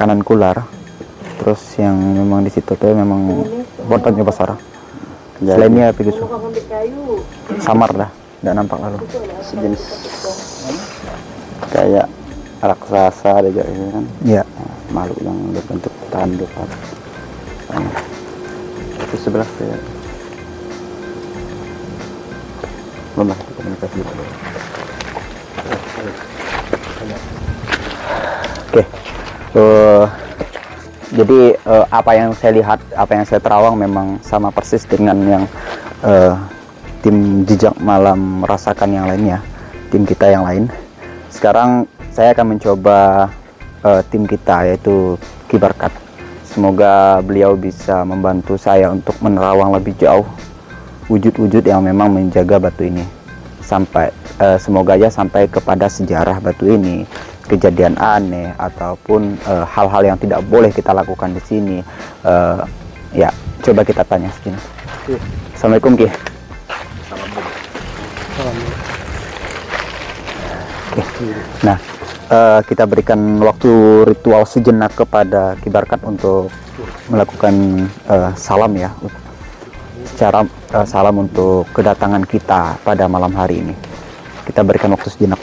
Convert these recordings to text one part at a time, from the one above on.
ular hmm. belah kanan ular terus yang memang di situ tuh memang bontotnya besar. Jadi, selainnya itu samar dah tidak nampak lalu. Sejenis kayak raksasa ada juga kan? Iya. Nah, makhluk yang berbentuk tanduk apa. Itu sebelah saya belum komunikasi Oke. Okay. Uh, jadi uh, apa yang saya lihat, apa yang saya terawang memang sama persis dengan yang uh, tim jejak malam merasakan yang lainnya, tim kita yang lain. Sekarang saya akan mencoba uh, tim kita yaitu Kibarkat. Semoga beliau bisa membantu saya untuk menerawang lebih jauh wujud-wujud yang memang menjaga batu ini sampai uh, semoga aja sampai kepada sejarah batu ini kejadian aneh ataupun eh, hal-hal uh, yang tidak boleh kita lakukan di sini uh, ya coba kita tanya ya. Assalamualaikum Ki Oke. Nah uh, kita berikan waktu ritual sejenak kepada Kibarkat untuk melakukan uh, salam ya secara uh, salam untuk kedatangan kita pada malam hari ini kita berikan waktu sejenak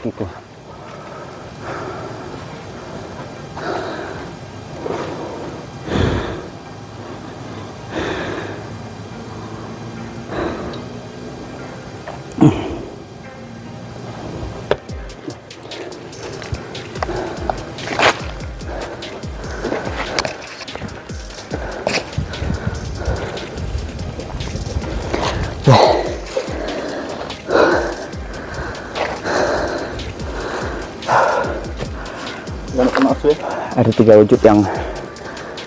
kakiku Jangan Ada tiga wujud yang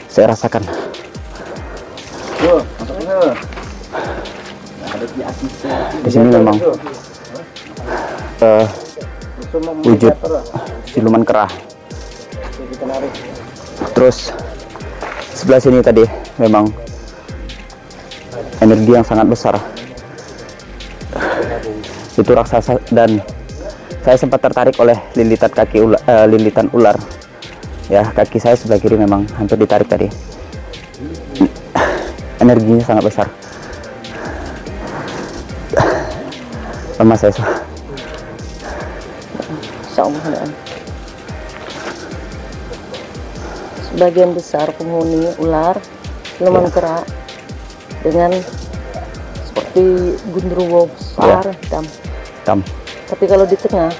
saya rasakan. Di sini memang eh, wujud siluman kerah. Terus sebelah sini tadi memang energi yang sangat besar. Itu raksasa dan saya sempat tertarik oleh lilitan kaki ular, eh, lilitan ular. Ya, kaki saya sebelah kiri memang hampir ditarik tadi. Energinya sangat besar. Lemas saya. Saumahan. Sebagian besar penghuni ular, siluman kera dengan seperti gundurwo besar hitam. Tam. Tapi kalau di tengah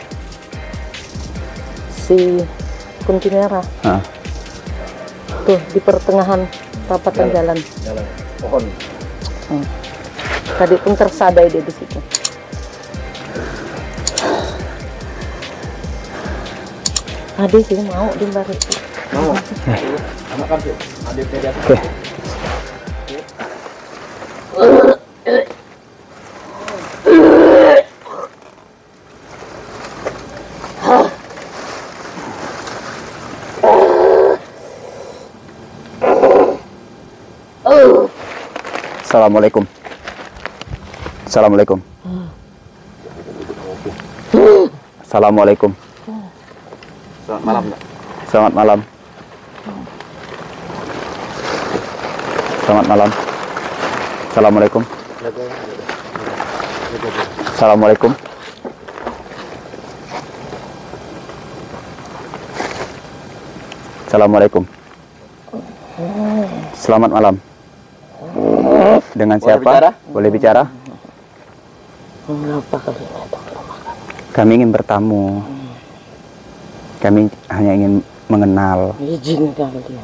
si kunti merah Nah, tuh di pertengahan rapatan jalan. Jalan. Pohon. Hmm. Tadi pun tersadai dia di situ. Ade sih mau di. Mau. Anak kan sih. Atas. oke. Assalamualaikum. Assalamualaikum. Assalamualaikum. Selamat malam. Selamat malam. Selamat malam. Assalamualaikum. Assalamualaikum. Assalamualaikum. Selamat malam. Dengan Boleh siapa? bicara? Boleh bicara? Mengapa kalian Kami ingin bertamu. Kami hanya ingin mengenal. izin kalian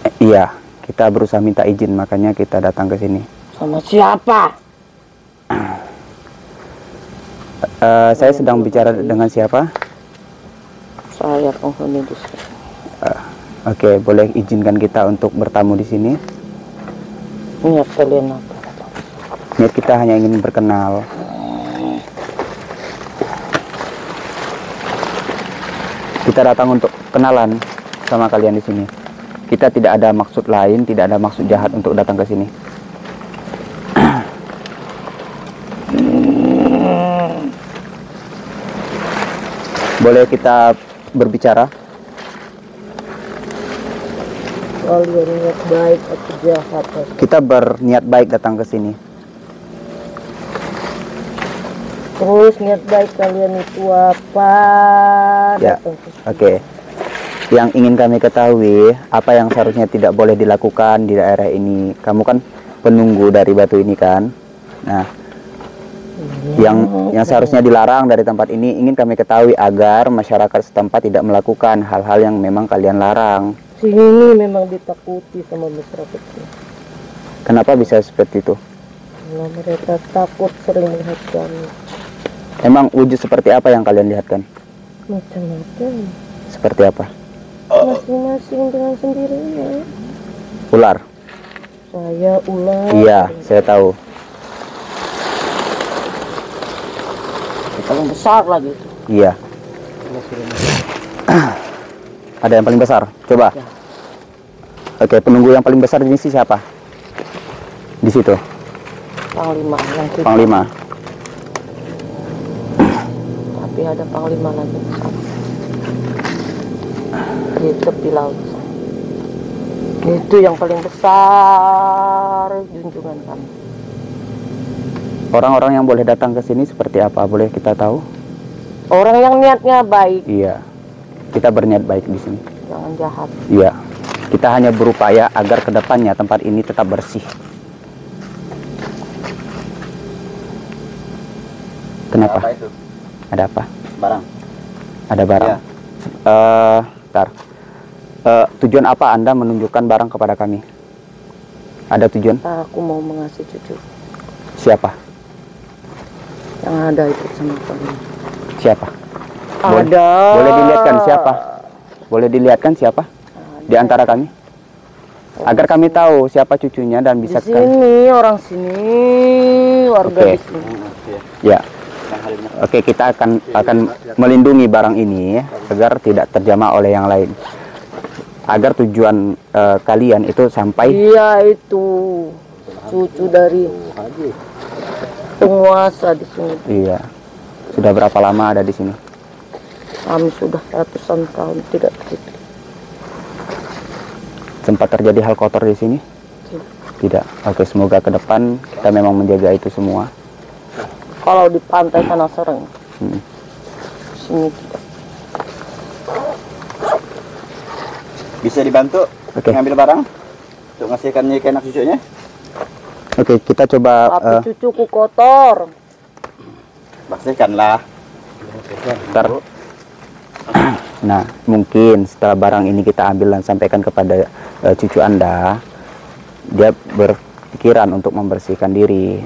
Eh, iya, kita berusaha minta izin, makanya kita datang ke sini. sama siapa? Eh, saya sedang bicara dengan siapa? Saya penghuni di sini. Oke, boleh izinkan kita untuk bertamu di sini. Niat kalian apa? Niat kita hanya ingin berkenal. Kita datang untuk kenalan sama kalian di sini. Kita tidak ada maksud lain, tidak ada maksud jahat untuk datang ke sini. Boleh kita berbicara? Kalian niat baik atau jahat? Kita berniat baik datang ke sini. Terus niat baik kalian itu apa? Ya. Oke. Yang ingin kami ketahui, apa yang seharusnya tidak boleh dilakukan di daerah ini. Kamu kan penunggu dari batu ini kan. Nah, yang yang seharusnya dilarang dari tempat ini ingin kami ketahui agar masyarakat setempat tidak melakukan hal-hal yang memang kalian larang. Sini memang ditakuti sama masyarakat sini. Kenapa bisa seperti itu? Karena mereka takut sering melihat kami. Emang wujud seperti apa yang kalian lihatkan? Macam-macam. Seperti apa? Masing-masing dengan sendirinya. Ular. Saya ular. Iya, saya tahu. Paling besar lagi itu. Iya. Ada yang paling besar. Coba. Ya. Oke, penunggu yang paling besar di sini siapa? Di situ, Panglima kita. Panglima. Tapi ada panglima lagi. Di tepi laut. Itu yang paling besar junjungan kami. Orang-orang yang boleh datang ke sini seperti apa? Boleh kita tahu? Orang yang niatnya baik, Iya. Kita berniat baik di sini. jangan jahat. Iya. Kita hanya berupaya agar ke depannya tempat ini tetap bersih. Kenapa? Apa itu? Ada apa? Barang. Ada barang. Iya. Eh, bentar. Eh, tujuan apa Anda menunjukkan barang kepada kami? Ada tujuan? Aku mau mengasih cucu. Siapa? Yang ada itu sama kami. Siapa? Boleh- Ada. Boleh dilihatkan siapa? Boleh dilihatkan siapa di antara kami? Agar kami tahu siapa cucunya dan Di bisa sini orang sini warga Oke. di sini. Ya. Oke, kita akan akan melindungi barang ini agar tidak terjamah oleh yang lain. Agar tujuan eh, kalian itu sampai Dia itu cucu dari penguasa di sini. iya. Sudah berapa lama ada di sini? Kami sudah ratusan tahun tidak terjadi. Sempat terjadi hal kotor di sini? Tidak. Oke, semoga ke depan kita memang menjaga itu semua. Kalau di pantai sana sering. Hmm. Sini tidak. Bisa dibantu Oke. ngambil barang untuk ngasihkannya ke anak cucunya? Oke, kita coba Tapi eh, cucuku kotor. Bersihkanlah. Ntar- Nah, mungkin setelah barang ini kita ambil dan sampaikan kepada eh, cucu Anda, dia berpikiran untuk membersihkan diri.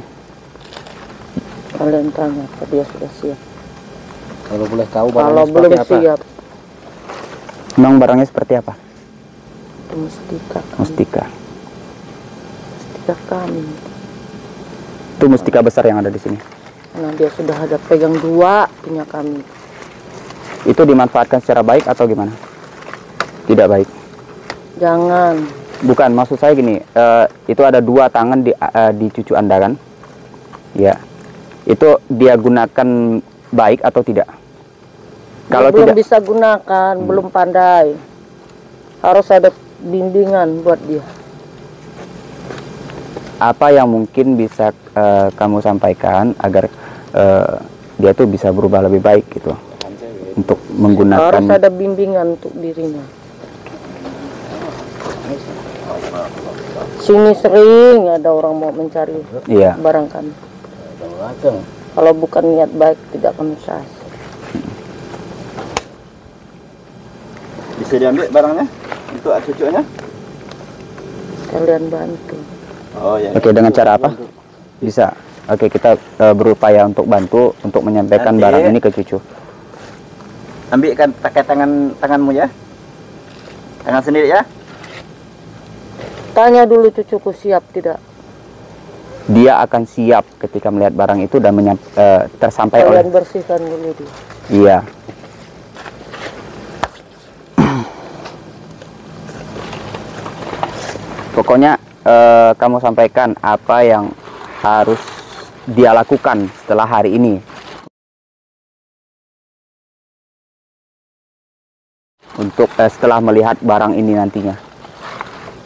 Kalian tanya apa dia sudah siap. Kalau boleh tahu Kalau belum siap, Memang barangnya seperti apa? itu mustika kami. Mustika. Mustika kami. Itu mustika besar yang ada di sini. Karena dia sudah ada pegang dua punya kami. Itu dimanfaatkan secara baik atau gimana? Tidak baik. Jangan. Bukan, maksud saya gini, eh, itu ada dua tangan di eh, di cucu Anda kan? Ya. Itu dia gunakan baik atau tidak? Kalau belum tidak, Hmm. bisa gunakan, belum pandai. Harus ada bimbingan buat dia. apa yang mungkin bisa eh, kamu sampaikan agar eh, dia tuh bisa berubah lebih baik gitu untuk Harus menggunakan ada bimbingan untuk dirinya. Sini sering ada orang mau mencari iya barang kami. Kalau bukan niat baik tidak akan sah. Bisa diambil barangnya untuk cucunya? Kalian bantu. Oh ya. oke dengan cara apa bisa oke kita eh, berupaya untuk bantu untuk menyampaikan Nanti- barang ini ke cucu Ambilkan pakai tangan tanganmu ya. Tangan sendiri ya. Tanya dulu cucuku siap tidak? dia akan siap ketika melihat barang itu dan menyam, eh, tersampai oleh Kalian bersihkan dulu dia. iya pokoknya eh, kamu sampaikan apa yang harus dia lakukan setelah hari ini untuk eh, setelah melihat barang ini nantinya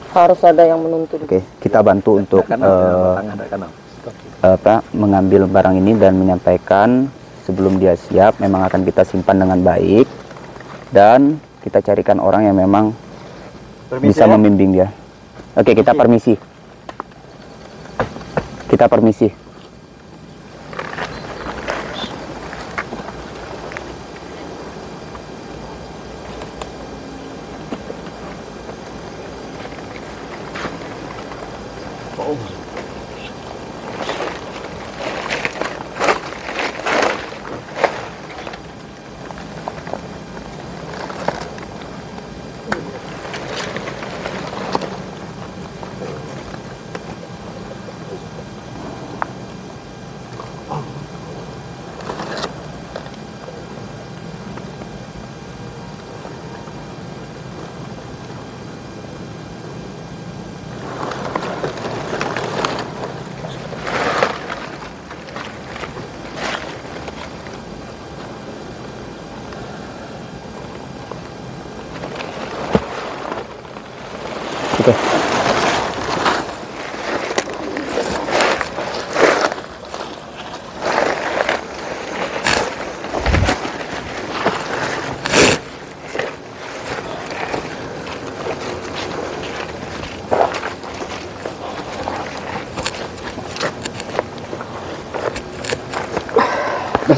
Harus ada yang menuntun. oke kita bantu untuk eh, apa mengambil barang ini dan menyampaikan sebelum dia siap memang akan kita simpan dengan baik dan kita carikan orang yang memang bisa ya. membimbing dia. Oke, kita permisi. Kita permisi. Oke. Tuh,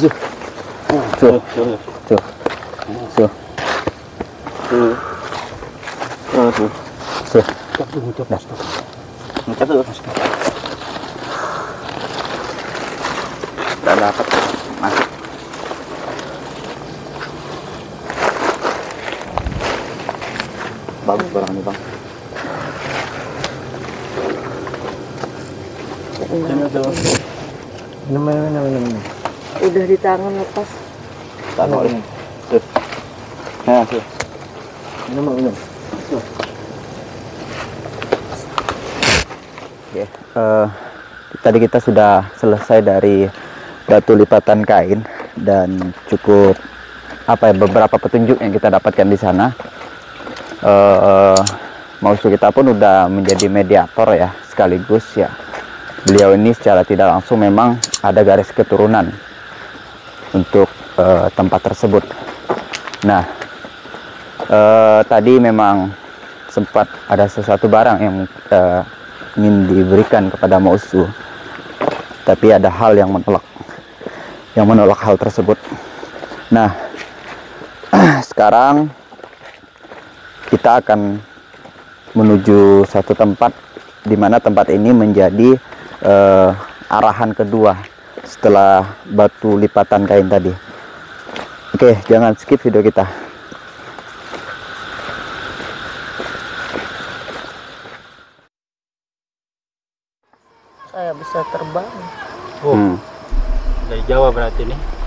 tuh, tuh, tuh, tuh. Tak dapat masuk. Bagus barang ini bang. Minum minum minum minum minum. Udah di tangan lepas. tak boleh tuh. Nah tuh. Minum minum Oke, eh, tadi kita sudah selesai dari batu lipatan kain dan cukup apa ya beberapa petunjuk yang kita dapatkan di sana. Eh, Mausu kita pun udah menjadi mediator ya sekaligus ya. Beliau ini secara tidak langsung memang ada garis keturunan untuk eh, tempat tersebut. Nah, eh, tadi memang sempat ada sesuatu barang yang eh, ingin diberikan kepada Mausu tapi ada hal yang menolak yang menolak hal tersebut nah sekarang kita akan menuju satu tempat di mana tempat ini menjadi eh, arahan kedua setelah batu lipatan kain tadi oke jangan skip video kita Saya bisa terbang. Hmm. Jawa berarti nih.